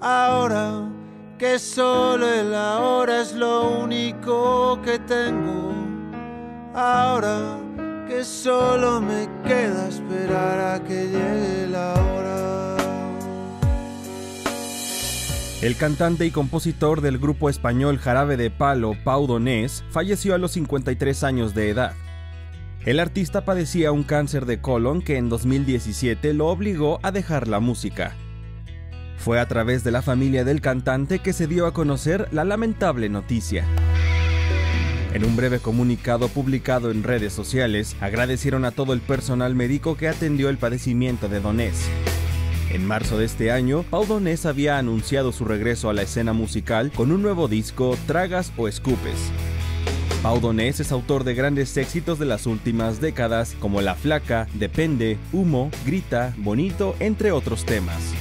Ahora que solo el ahora es lo único que tengo. Ahora que solo me queda esperar a que llegue la hora. El cantante y compositor del grupo español Jarabe de Palo, Pau Donés, falleció a los 53 años de edad. El artista padecía un cáncer de colon que en 2017 lo obligó a dejar la música. Fue a través de la familia del cantante que se dio a conocer la lamentable noticia. En un breve comunicado publicado en redes sociales, agradecieron a todo el personal médico que atendió el padecimiento de Donés. En marzo de este año, Pau Donés había anunciado su regreso a la escena musical con un nuevo disco, Tragas o Escupes. Pau Donés es autor de grandes éxitos de las últimas décadas como La Flaca, Depende, Humo, Grita, Bonito, entre otros temas.